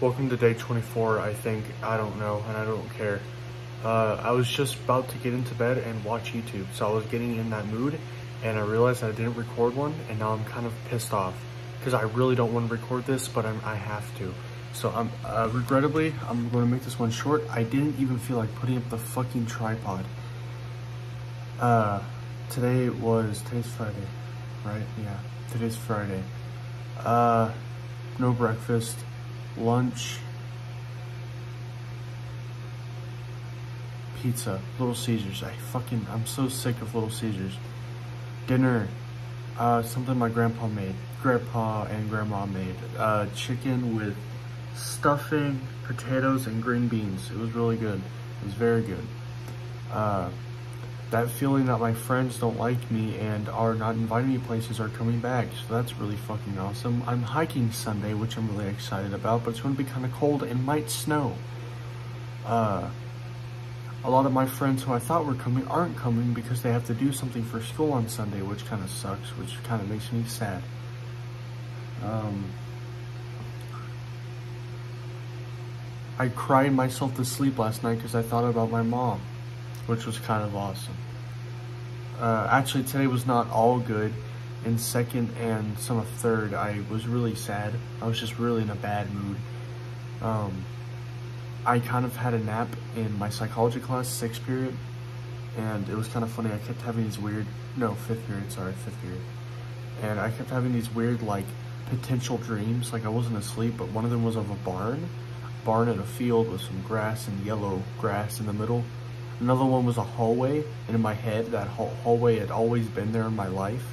Welcome to day 24, I think. I don't know, and I don't care. Uh, I was just about to get into bed and watch YouTube, so I was getting in that mood, and I realized I didn't record one, and now I'm kind of pissed off because I really don't want to record this, but I'm, I have to. So I'm uh, regrettably, I'm going to make this one short. I didn't even feel like putting up the fucking tripod. Uh, today was today's Friday, right? Yeah, today's Friday. Uh, no breakfast, lunch, pizza, Little Caesars. I fucking, I'm so sick of Little Caesars. Dinner, uh, something my grandpa made, grandpa and grandma made. Uh, chicken with stuffing, potatoes, and green beans. It was really good. It was very good. Uh, that feeling that my friends don't like me and are not inviting me places are coming back. So that's really fucking awesome. I'm hiking Sunday, which I'm really excited about, but it's going to be kind of cold and might snow. Uh, a lot of my friends who I thought were coming aren't coming because they have to do something for school on Sunday, which kind of sucks, which kind of makes me sad. Um, I cried myself to sleep last night because I thought about my mom, which was kind of awesome. Uh, actually, today was not all good. In second and some of third, I was really sad. I was just really in a bad mood. Um, I kind of had a nap in my psychology class, sixth period, and it was kind of funny. I kept having these weird, no, fifth period, sorry, fifth period. And I kept having these weird, like, potential dreams. Like, I wasn't asleep, but one of them was of a barn. Barn in a field with some grass and yellow grass in the middle Another one was a hallway, and in my head, that hallway had always been there in my life.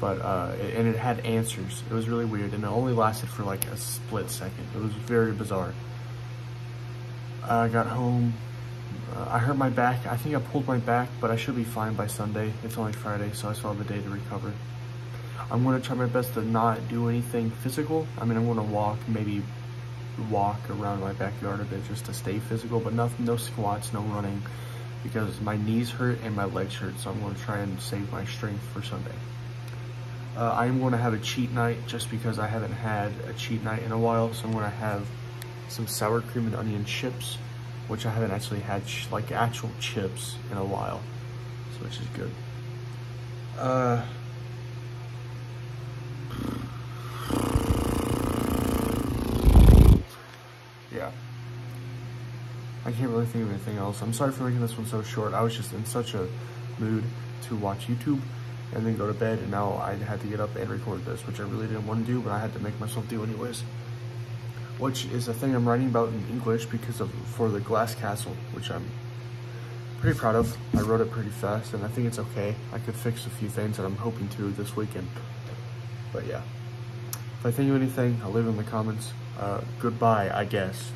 But, uh, and it had answers. It was really weird, and it only lasted for like a split second. It was very bizarre. I got home. Uh, I hurt my back. I think I pulled my back, but I should be fine by Sunday. It's only Friday, so I still have a day to recover. I'm going to try my best to not do anything physical. I mean, I'm going to walk, maybe walk around my backyard a bit just to stay physical, but nothing, no squats, no running, because my knees hurt and my legs hurt, so I'm going to try and save my strength for Sunday. Uh, I'm going to have a cheat night just because I haven't had a cheat night in a while, so I'm going to have some sour cream and onion chips, which I haven't actually had like actual chips in a while, so which is good. Uh, I can't really think of anything else. I'm sorry for making this one so short. I was just in such a mood to watch YouTube and then go to bed, and now I had to get up and record this, which I really didn't want to do, but I had to make myself do anyways. Which is a thing I'm writing about in English because of for the Glass Castle, which I'm pretty proud of. I wrote it pretty fast, and I think it's okay. I could fix a few things that I'm hoping to this weekend. But yeah. If I think of anything, I'll leave it in the comments. Uh, goodbye, I guess.